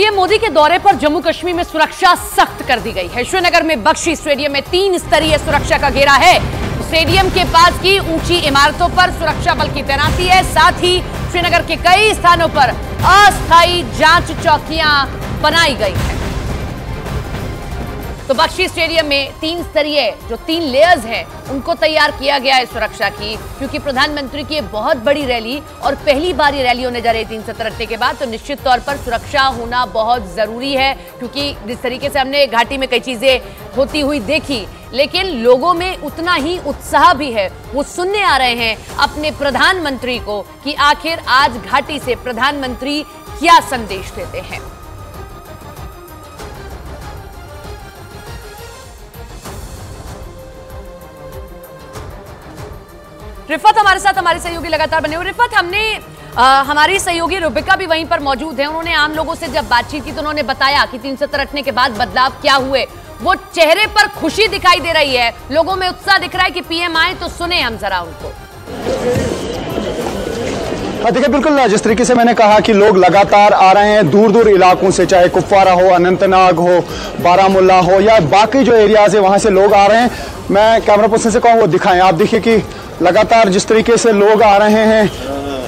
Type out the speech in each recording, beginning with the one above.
PM Modi के दौरे पर जम्मू कश्मीर में सुरक्षा सख्त कर दी गई है। श्रीनगर में बख्शी स्टेडियम में तीन स्तरीय सुरक्षा का घेरा है। स्टेडियम के पास की ऊँची इमारतों पर सुरक्षा बल की तैनाती है। साथ ही श्रीनगर के कई स्थानों पर अस्थायी जाँच चौकियाँ बनाई गई है। तो बख्शी स्टेडियम में तीन स्तरीय, जो तीन लेयर्स हैं, उनको तैयार किया गया है सुरक्षा की, क्योंकि प्रधानमंत्री की बहुत बड़ी रैली और पहली बार ये रैली होने जा रही है तीन सत्तर के बाद तो निश्चित तौर पर सुरक्षा होना बहुत ज़रूरी है, क्योंकि जिस तरीके से हमने घाटी में कई चीज़ें होती हुई देखी, लेकिन लोगों में उतना ही उत्साह भी है, वो सुनने आ रहे हैं अपने प्रधानमंत्री को कि आखिर आज घाटी से प्रधानमंत्री क्या संदेश देते हैं। रिफत हमारे साथ हमारे सहयोगी लगातार बने हुए। रिफत हमने आ, हमारी सहयोगी रुबिका भी वहीं पर मौजूद है। उन्होंने आम लोगों से जब बातचीत की तो उन्होंने बताया कि तीन सत्तर हटने के बाद बदलाव क्या हुए। वो चेहरे पर खुशी दिखाई दे रही है। लोगों में उत्साह दिख रहा है कि पीएम आए तो सुने हम जरा उनको। देखिए, बिल्कुल जिस तरीके से मैंने कहा कि लोग लगातार आ रहे हैं दूर दूर इलाकों से, चाहे कुपवारा हो, अनंतनाग हो बारामूला हो, या बाकी जो एरियाज़ है, वहाँ से लोग आ रहे हैं। मैं कैमरा पर्सन से कहूँ, वो दिखाएँ। आप देखिए कि लगातार जिस तरीके से लोग आ रहे हैं,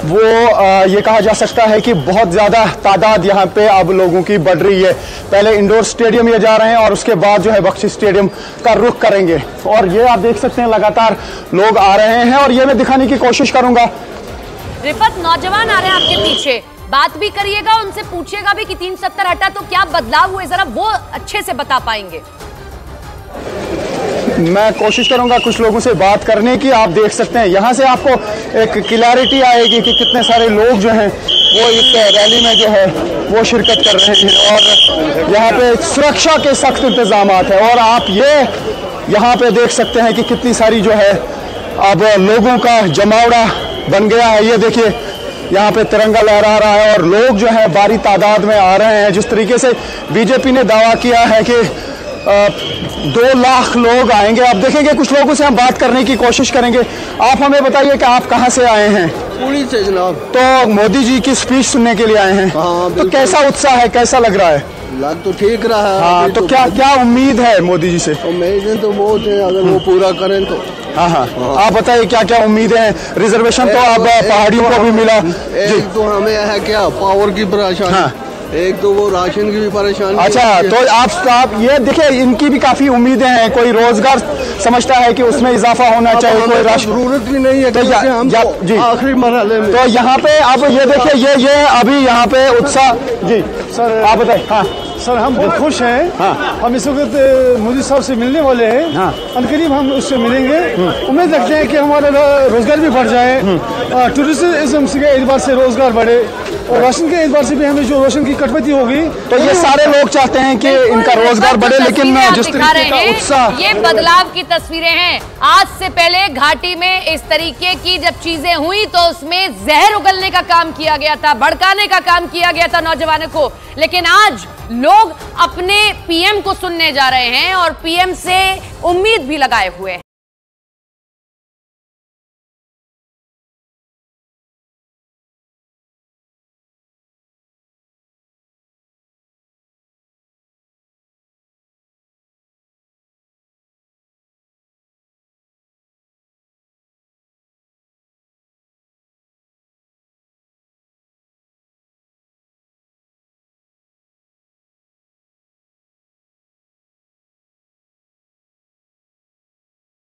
वो ये कहा जा सकता है कि बहुत ज़्यादा तादाद यहाँ पे अब लोगों की बढ़ रही है। पहले इंडोर स्टेडियम ये जा रहे हैं, और उसके बाद जो है बख्शी स्टेडियम का रुख करेंगे। और ये आप देख सकते हैं, लगातार लोग आ रहे हैं। और ये मैं दिखाने की कोशिश करूँगा रिफत, नौजवान आ रहे हैं आपके पीछे। बात भी करिएगा, उनसे पूछिएगा भी कि तीन सत्तर हटा तो क्या बदलाव हुए? जरा वो अच्छे से बता पाएँगे। मैं कोशिश करूँगा कुछ लोगों से बात करने की। आप देख सकते हैं, यहाँ से आपको एक क्लैरिटी आएगी कि कितने सारे लोग जो हैं, वो इस रैली में जो है, वो शिरकत कर रहे हैं। और यहाँ पे सुरक्षा के सख्त इंतज़ाम है। और आप ये यहाँ पे देख सकते हैं कि कितनी सारी जो है, अब लोगों का जमावड़ा बन गया है। ये देखिए, यहाँ पे तिरंगा लहरा रहा है और लोग जो है भारी तादाद में आ रहे हैं। जिस तरीके से बीजेपी ने दावा किया है कि दो लाख लोग आएँगे। आप देखेंगे, कुछ लोगों से हम बात करने की कोशिश करेंगे। आप हमें बताइए कि आप कहाँ से आए हैं? पुरी से जनाब। तो मोदी जी की स्पीच सुनने के लिए आए हैं। हाँ, तो कैसा उत्साह है? कैसा लग रहा है? लग तो ठीक रहा है। हाँ तो, तो क्या क्या उम्मीद है मोदी जी से? उम्मीदें तो बहुत है अगर वो पूरा करें तो। हाँ हाँ, हाँ। आप बताइए क्या क्या उम्मीद है? रिजर्वेशन तो आप पहाड़ियों को भी मिला। एक तो हमें है क्या पावर की परेशानी। हाँ। एक तो वो राशन की भी परेशानी अच्छा तो आप आप ये देखिए इनकी भी काफ़ी उम्मीदें हैं। कोई रोज़गार समझता है कि उसमें इजाफा होना चाहिए कोई राशन ज़रूरत भी नहीं है तो या, हम या, तो जी। आखिरी मरहले में तो यहाँ पे अब ये देखिए ये ये अभी यहाँ पे उत्साह जी। सर आप बताए हाँ। सर हम बहुत खुश हैं। हाँ। हम इस वक्त मोदी साहब से मिलने वाले हैं। हाँ। अनकरीब हम उससे मिलेंगे। उम्मीद रखते हैं कि हमारा रोज़गार भी बढ़ जाए। टूरिज़्म के एतबार से रोज़गार बढ़े। और राशन के एतबार से भी हमें जो राशन की कटौती होगी तो ये सारे लोग चाहते हैं कि इनका रोज़गार बढ़े लेकिन जिस तरीके का उत्साह ये बदलाव की तस्वीरें हैं। आज से पहले घाटी में इस तरीके की जब चीज़ें हुई तो उसमें जहर उगलने का काम किया गया था भड़काने का काम किया गया था नौजवानों को। लेकिन आज लोग अपने पीएम को सुनने जा रहे हैं और पीएम से उम्मीद भी लगाए हुए हैं।